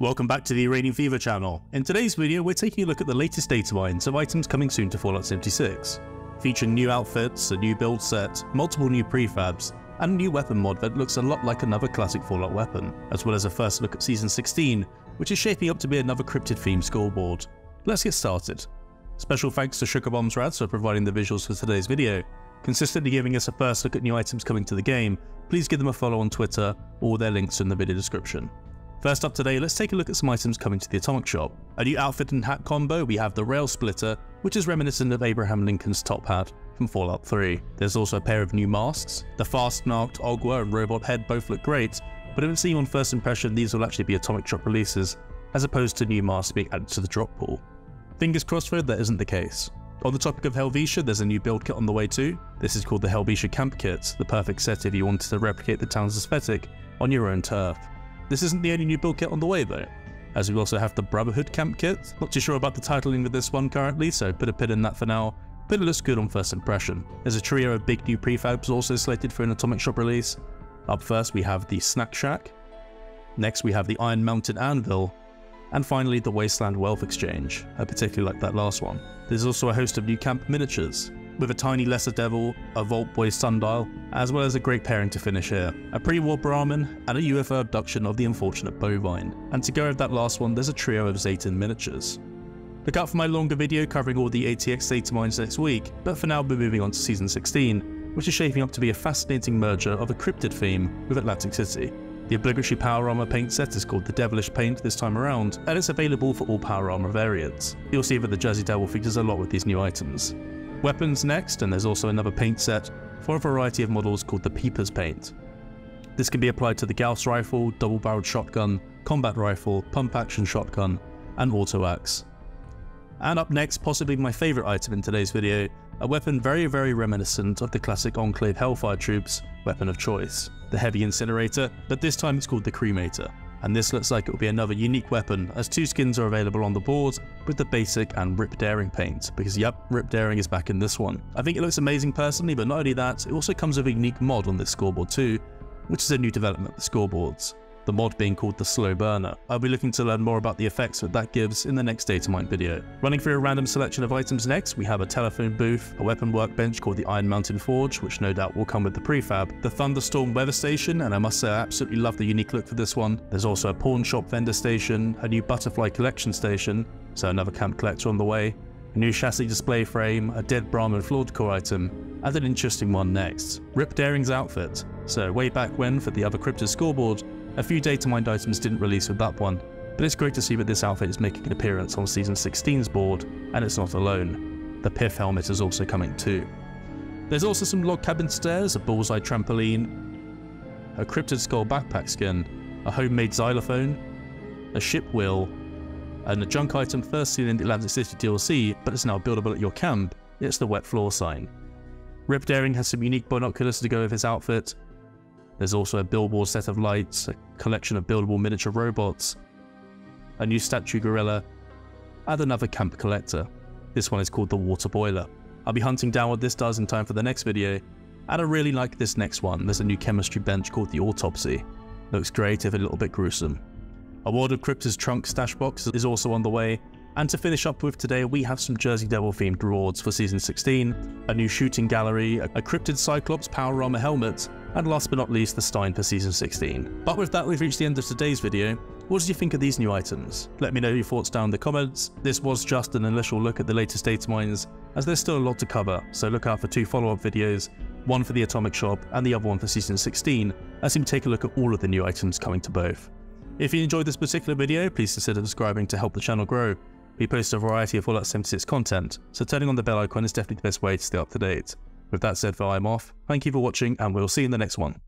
Welcome back to the Uranium Fever channel. In today's video, we're taking a look at the latest data mines of items coming soon to Fallout 76, featuring new outfits, a new build set, multiple new prefabs, and a new weapon mod that looks a lot like another classic Fallout weapon, as well as a first look at Season 16, which is shaping up to be another cryptid themed scoreboard. Let's get started. Special thanks to Sugar Bombs Rads for providing the visuals for today's video. Consistently giving us a first look at new items coming to the game, please give them a follow on Twitter, all their links in the video description. First up today, let's take a look at some items coming to the Atomic Shop. A new outfit and hat combo, we have the Rail Splitter, which is reminiscent of Abraham Lincoln's top hat from Fallout 3. There's also a pair of new masks. The fast narked Ogua and Robot Head both look great, but it would seem on first impression these will actually be Atomic Shop releases, as opposed to new masks being added to the drop pool. Fingers crossed though, that isn't the case. On the topic of Helvetia, there's a new build kit on the way too. This is called the Helvetia Camp Kit, the perfect set if you wanted to replicate the town's aesthetic on your own turf. This isn't the only new build kit on the way though, as we also have the Brotherhood Camp Kit. Not too sure about the titling of this one currently, so put a pin in that for now, but it looks good on first impression. There's a trio of big new prefabs also slated for an Atomic Shop release. Up first we have the Snack Shack, next we have the Iron Mountain Anvil, and finally the Wasteland Wealth Exchange, I particularly like that last one. There's also a host of new camp miniatures, with a tiny Lesser Devil, a Vault Boy Sundial, as well as a great pairing to finish here, a pre-war Brahmin, and a UFO abduction of the unfortunate Bovine. And to go with that last one, there's a trio of Zetan miniatures. Look out for my longer video covering all the ATX data mines next week, but for now we're moving on to Season 16, which is shaping up to be a fascinating merger of a cryptid theme with Atlantic City. The obligatory power armor paint set is called the Devilish Paint this time around, and it's available for all power armor variants. You'll see that the Jersey Devil features a lot with these new items. Weapons next, and there's also another paint set for a variety of models called the Peepers paint. This can be applied to the Gauss rifle, double-barreled shotgun, combat rifle, pump-action shotgun, and auto axe. And up next, possibly my favourite item in today's video, a weapon very very reminiscent of the classic Enclave Hellfire Troops weapon of choice, the Heavy Incinerator, but this time it's called the Cremator and this looks like it will be another unique weapon as two skins are available on the board with the basic and Rip Daring paint, because yep, Rip Daring is back in this one. I think it looks amazing personally, but not only that, it also comes with a unique mod on this scoreboard too, which is a new development for scoreboards the mod being called the Slow Burner. I'll be looking to learn more about the effects that that gives in the next Datamine video. Running through a random selection of items next, we have a telephone booth, a weapon workbench called the Iron Mountain Forge, which no doubt will come with the prefab, the Thunderstorm weather station, and I must say I absolutely love the unique look for this one. There's also a pawn shop vendor station, a new butterfly collection station, so another camp collector on the way, a new chassis display frame, a dead Brahmin floor decor item, and an interesting one next, Rip Daring's outfit. So way back when for the other Cryptid scoreboard, a few data mined items didn't release with that one, but it's great to see that this outfit is making an appearance on Season 16's board, and it's not alone. The Pith helmet is also coming too. There's also some log cabin stairs, a bullseye trampoline, a cryptid skull backpack skin, a homemade xylophone, a ship wheel, and a junk item first seen in the Atlantic City DLC, but it's now buildable at your camp, it's the wet floor sign. Rip Daring has some unique binoculars to go with his outfit, there's also a billboard set of lights, a collection of buildable miniature robots, a new statue gorilla, and another camp collector. This one is called the water boiler. I'll be hunting down what this does in time for the next video, and I really like this next one. There's a new chemistry bench called the Autopsy. Looks great if a little bit gruesome. A World of Crypt's trunk stash box is also on the way, and to finish up with today, we have some Jersey Devil themed rewards for Season 16, a new shooting gallery, a cryptid Cyclops power armor helmet, and last but not least the Stein for Season 16. But with that, we've reached the end of today's video. What did you think of these new items? Let me know your thoughts down in the comments. This was just an initial look at the latest data mines, as there's still a lot to cover, so look out for two follow-up videos, one for the Atomic Shop and the other one for Season 16, as we take a look at all of the new items coming to both. If you enjoyed this particular video, please consider subscribing to help the channel grow. We post a variety of Fallout 76 content, so turning on the bell icon is definitely the best way to stay up to date. With that said, I'm off. Thank you for watching, and we'll see you in the next one.